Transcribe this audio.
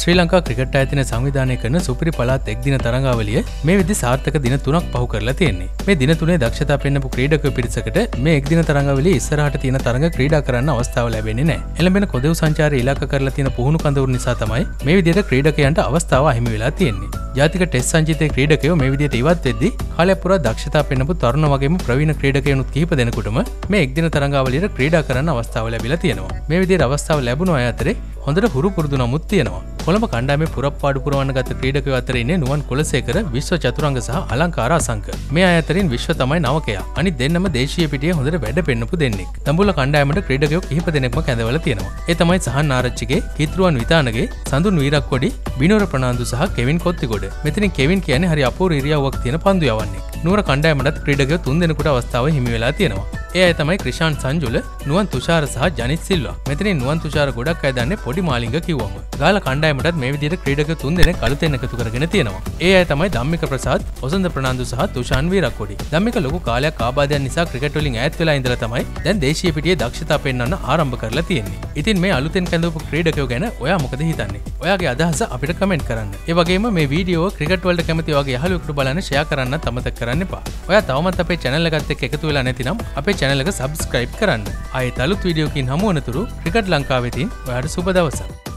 ශ්‍රී Lanka cricket ඇතින සංවිධානය කරන සුපිරි පලාත් එක් දින තරංගාවලිය මේ විදි සාර්ථක දින තුනක් පහු කරලා තියෙන්නේ. මේ දින තුනේ දක්ෂතා පෙන්න්නපු ක්‍රීඩක පිරිසකට මේ එක්දින තරංගවලි ඉස්සරහට තියෙන තරඟ ක්‍රීඩා කරන්න අවස්ථාව ලැබෙන්නේ නෑ එළඹෙන කොදව සංචාර ඉලාක කරලා තියෙන පුහුණු කඳවරු නිසා තමයි මේ විදියට ක්‍රීඩකයන්ට අවස්ථාව හිමි වෙලා තියෙන්නේ. ජාතික ටෙස් සංජිතය ක්‍රීඩකයෝ මේ විදියට ඉවත් වෙද්දි කාලයපුර දක්ෂතා පෙන්න්නපු තරුණ වගේම ප්‍රවීණ ක්‍රීඩකයනුත් කීප දෙනකුටම මේ එක්දින තරංගාවලට ක්‍රීඩා කරන්න අවස්ථාව ලැබිලා තියෙනවා. මේ විදියට අවස්ථාව ලැබුණු අය අතරේ හොඳට හුරු පුරුදු නමුත් තියෙනවා. කොළඹ කණ්ඩාම පුරප්පාඩු පුරුවන්න ගත ක්‍රීඩකව අතරන්නේ නුවන් කොලසේකර විශ්ව චතුරංග සහ අලංකාර අසංක. මේ අතරින් විශ්ව තමයි නවකයා. අනි දෙන්නම දේශය පිටිය හොඳට වැඩ පෙන්න්නපු දෙන්නෙක්. තඹුල කණ්ඩායමට ක්‍රඩකයෝ කිහිප දෙනෙක්ම කැදවල තියෙනවා. ඒ තමයි සහන් ආරච්චිගේ හිතරුවන් විතානගේ සඳුන් වීරක් කොඩි බිනොර ප්‍රනාාන්දු සහ කෙවින් කොත්තිගොඩ. මෙතින කෙවින් කියන හරි අපූ ඉරියාවක් තියෙන පන්දු යවන්නේ නුවර කණ්ඩායමටත් ක්‍රඩකයෝ තුන් දෙනෙකුට අවස්ථාව හිමි වෙලා තියෙනවා. ඒ තමයි ක්‍රෂාන් සංජුල නුවන් තුෂාර සහ ජනිත් සිල්වා මෙතන නුවන් තුෂාර ගොඩක් අයදන්න පොඩි මාලිංග කිව්වම ගාල කණ්ඩායමටත් මේ විදිහට ක්‍රීඩක තුන් දෙනෙක් අලුතෙන් එකතු කරගෙන තියෙනවා. ඒ අය තමයි ධම්මික ප්‍රසාද්, ඔසන්ද ප්‍රනාන්දු සහ තුෂාන් වීරක්කොඩි. ධම්මික ලොකු කාලයක් ආබාධයන් නිසා ක්‍රිකට් වලින් ඈත් වෙලා ඉඳලා තමයි දැන් දේශීය පිටියේ දක්ෂතා පෙන්වන්න ආරම්භ කරලා තියෙන්නේ. ඉතින් මේ අලුතෙන් කැඳවපු ක්‍රීඩකයෝ ගැන ඔයා මොකද හිතන්නේ? ඔයාගේ අදහස අපිට කමෙන්ට් කරන්න. ඒ වගේම මේ වීඩියෝ ක්‍රිකට් වලට කැමති ඔයාගේ යාළුවෙකුට බලන්න ෂෙයා කරන්න අමතක කරන්න එපා. ඔයා තවමත් අපේ channel එකත් එක්ක එකතු වෙලා නැතිනම් අපේ channel එක subscribe කරන්න. ආයෙත් අලුත් වීඩියෝකින් හමු වනතුරු ක්‍රිකට් ලංකාවෙතින් ඔයාට සුබ දවසක්.